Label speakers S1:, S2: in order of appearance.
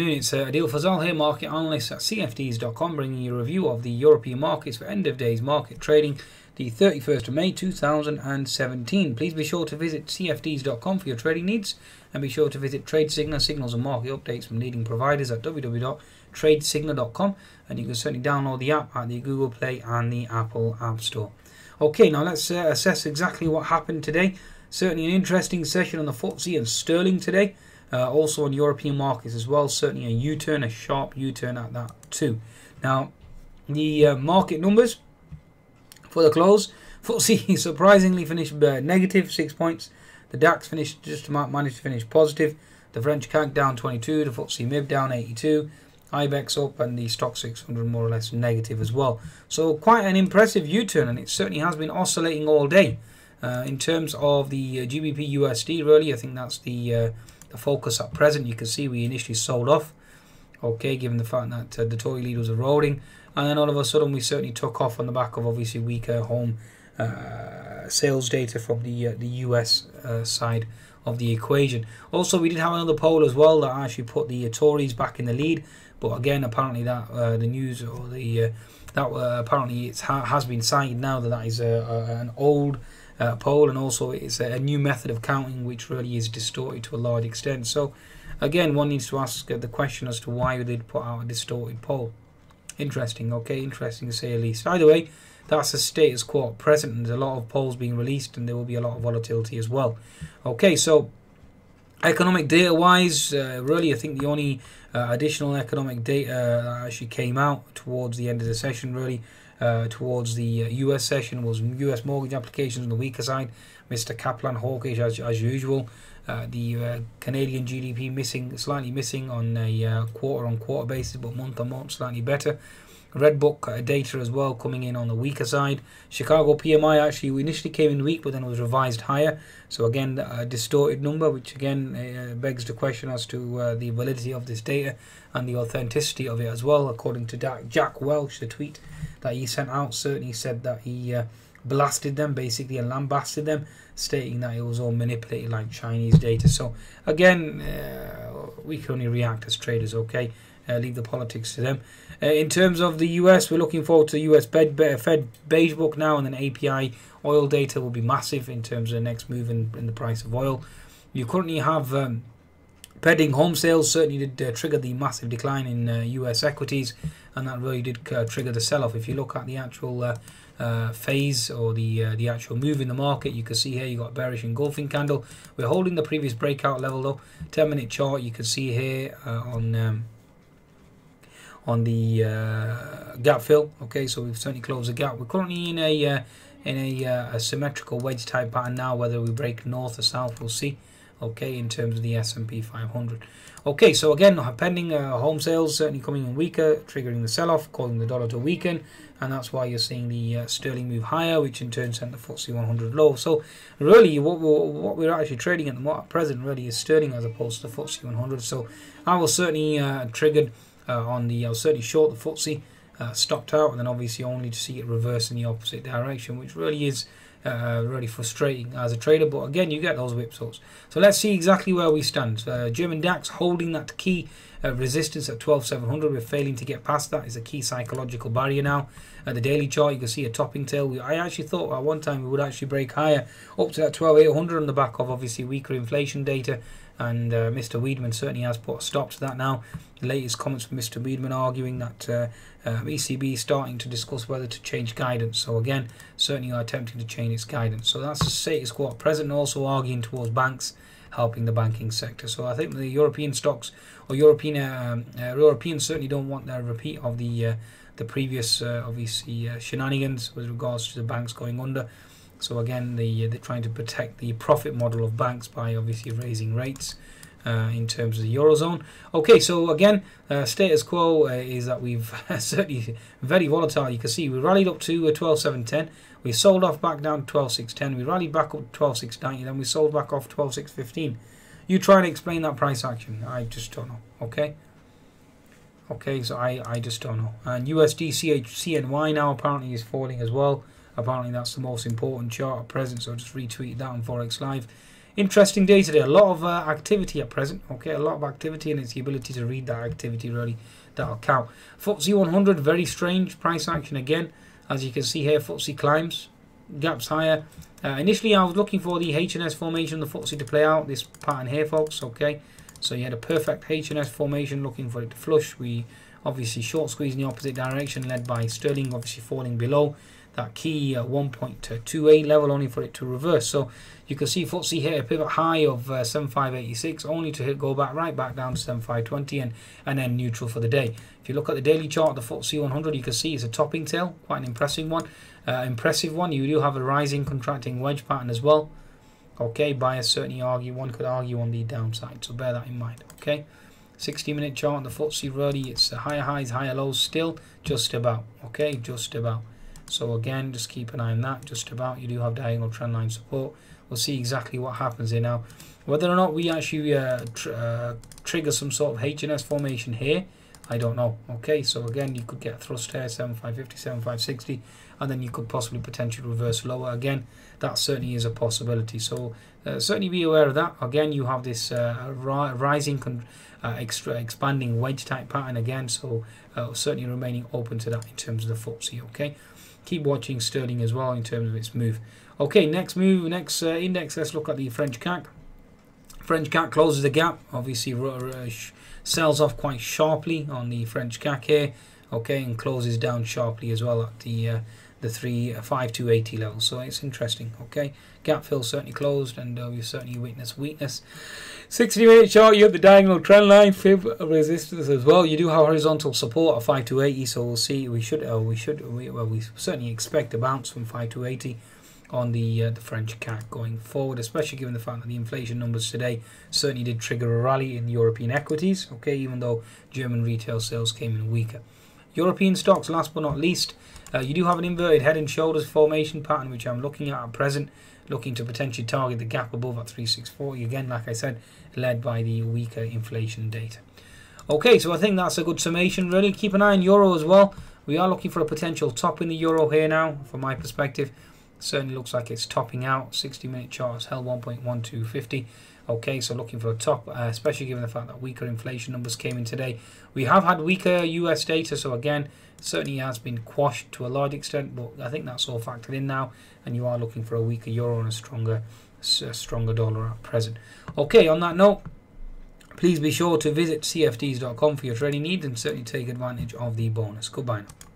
S1: It's uh, Adil Fazal here, market analyst at CFDs.com, bringing you a review of the European markets for end of days market trading, the 31st of May 2017. Please be sure to visit CFDs.com for your trading needs, and be sure to visit Trade Signal signals and market updates from leading providers at www.tradesignal.com, and you can certainly download the app at the Google Play and the Apple App Store. Okay, now let's uh, assess exactly what happened today. Certainly an interesting session on the FTSE and Sterling today. Uh, also on European markets as well. Certainly a U-turn, a sharp U-turn at that too. Now, the uh, market numbers for the close. FTSE surprisingly finished uh, negative six points. The DAX finished just managed to finish positive. The French CAC down 22. The FTSE MIB down 82. IBEX up and the Stoxx 600 more or less negative as well. So quite an impressive U-turn and it certainly has been oscillating all day. Uh, in terms of the uh, GBP USD really I think that's the uh, the focus at present. You can see we initially sold off, okay, given the fact that uh, the Tory leaders are rolling. and then all of a sudden we certainly took off on the back of obviously weaker home uh, sales data from the uh, the US uh, side of the equation. Also, we did have another poll as well that actually put the Tories back in the lead, but again, apparently that uh, the news or the uh, that apparently it ha has been cited now that that is an old uh, poll, and also it's a, new method of counting which really is distorted to a large extent. So, again, one needs to ask the question as to why they'd put out a distorted poll. Interesting, okay, interesting to say at least. Either way, that's the status quo at present, and there's a lot of polls being released, and there will be a lot of volatility as well. Okay, so economic data wise, uh, really, I think the only uh, additional economic data that actually came out towards the end of the session really uh, towards the US uh, session was US mortgage applications on the weaker side. Mr. Kaplan hawkish as, as usual. Uh, the uh, Canadian GDP missing, slightly missing on a uh, quarter-on-quarter basis, but month-on-month slightly better. Redbook uh, data as well coming in on the weaker side. Chicago PMI actually initially came in weak, but then it was revised higher. So again, a distorted number, which again uh, begs the question as to uh, the validity of this data and the authenticity of it as well. According to Jack Welch, the tweet that he sent out certainly said that he uh, blasted them basically and lambasted them, stating that it was all manipulated like Chinese data. So again, uh, we can only react as traders, okay? Uh, leave the politics to them. Uh, in terms of the US, we're looking forward to the US Fed, Fed beige book now, and then API oil data will be massive in terms of the next move in, in the price of oil. You currently have um, pending home sales certainly did uh, trigger the massive decline in uh, US equities, and that really did uh, trigger the sell-off. If you look at the actual uh, phase or the the actual move in the market, you can see here you got bearish engulfing candle. We're holding the previous breakout level though. 10 minute chart you can see here on. Um, on the uh, gap fill. Okay, so we've certainly closed the gap. We're currently in a uh, in a, uh, a, symmetrical wedge type pattern now. Whether we break north or south, we'll see. Okay, in terms of the S&P 500. Okay, so again, pending uh, home sales certainly coming in weaker, triggering the sell-off, causing the dollar to weaken, and that's why you're seeing the uh, sterling move higher, which in turn sent the FTSE 100 low. So really, what we're, what we're actually trading at the moment, present really is sterling as opposed to the FTSE 100. So I was certainly uh, triggered on the, certainly short the FTSE, uh, stopped out, and then obviously only to see it reverse in the opposite direction, which really is uh, really frustrating as a trader. But again, you get those whipsaws. So let's see exactly where we stand. Uh, German DAX holding that key uh, resistance at 12,700. We're failing to get past that. Is a key psychological barrier now. At the daily chart, you can see a topping tail. We, I actually thought at one time we would actually break higher up to that 12,800 on the back of obviously weaker inflation data and uh, Mr. Weidmann certainly has put a stop to that now. The latest comments from Mr. Weidmann arguing that uh, uh, ECB is starting to discuss whether to change guidance. So again, certainly are attempting to change its guidance. So that's the status quo at present, also arguing towards banks helping the banking sector. So I think the European stocks or European um, uh, Europeans certainly don't want a repeat of the uh, the previous uh, obviously shenanigans with regards to the banks going under. So again, they, they're trying to protect the profit model of banks by obviously raising rates. Uh, in terms of the eurozone. Okay, so again, uh, status quo uh, is that we've certainly very volatile. You can see we rallied up to uh, 12.710. We sold off back down to 12.610. We rallied back up to 12.690. Then we sold back off 12.615. You try and explain that price action. I just don't know. Okay. Okay, so I, I just don't know. And USD CHCNY now apparently is falling as well. Apparently that's the most important chart at present, so I just retweet that on Forex Live. Interesting day today. A lot of uh, activity at present. Okay, a lot of activity, and it's the ability to read that activity really that'll count. FTSE 100, very strange price action again. As you can see here, FTSE climbs, gaps higher. Uh, initially, I was looking for the H&S formation, the FTSE to play out this pattern here, folks. Okay, so you had a perfect H&S formation, looking for it to flush. We obviously short squeeze in the opposite direction, led by Sterling, obviously falling below that key uh, 1.28 level, only for it to reverse. So you can see FTSE hit a pivot high of uh, 7586, only to hit, go back right back down to 7520 and, and then neutral for the day. If you look at the daily chart, the FTSE 100, you can see it's a topping tail, quite an impressive one. Uh, impressive one. You do have a rising contracting wedge pattern as well. Okay, bias certainly argue, one could argue on the downside, so bear that in mind. Okay, 60 minute chart, the FTSE really, it's higher highs, higher lows still, just about. Okay, just about. So again, just keep an eye on that, just about. You do have diagonal trendline support. We'll see exactly what happens here now. Whether or not we actually uh, tr uh, trigger some sort of H&S formation here, I don't know. Okay, so again, you could get thrust here, 7550, 7560, and then you could possibly potentially reverse lower again. That certainly is a possibility. So uh, certainly be aware of that. Again, you have this uh, ri rising, uh, extra expanding wedge type pattern again. So uh, certainly remaining open to that in terms of the FTSE. Okay, keep watching sterling as well in terms of its move. Okay, next move, next uh, index. Let's look at the French CAC. French CAC closes the gap. Obviously, sells off quite sharply on the French CAC here. Okay, and closes down sharply as well at the uh, the three uh, five to eighty level. So it's interesting. Okay, gap fill certainly closed, and uh, we certainly witness weakness. 60 minute chart, you have the diagonal trend line, fib resistance as well. You do have horizontal support at 5 to 80, so we'll see. We should, uh, we should, we, well, we certainly expect a bounce from 5 to 80 on the uh, the French CAC going forward, especially given the fact that the inflation numbers today certainly did trigger a rally in European equities. Okay, even though German retail sales came in weaker. European stocks, last but not least, uh, you do have an inverted head and shoulders formation pattern, which I'm looking at at present, looking to potentially target the gap above at 3640. Again, like I said, led by the weaker inflation data. Okay, so I think that's a good summation. Really, keep an eye on euro as well. We are looking for a potential top in the euro here now, from my perspective. Certainly looks like it's topping out. 60 minute chart has held 1.1250. Okay, so looking for a top, uh, especially given the fact that weaker inflation numbers came in today. We have had weaker US data, so again, certainly has been quashed to a large extent, but I think that's all factored in now, and you are looking for a weaker euro and a stronger, a stronger dollar at present. Okay, on that note, please be sure to visit cfds.com for your trading needs and certainly take advantage of the bonus. Goodbye now.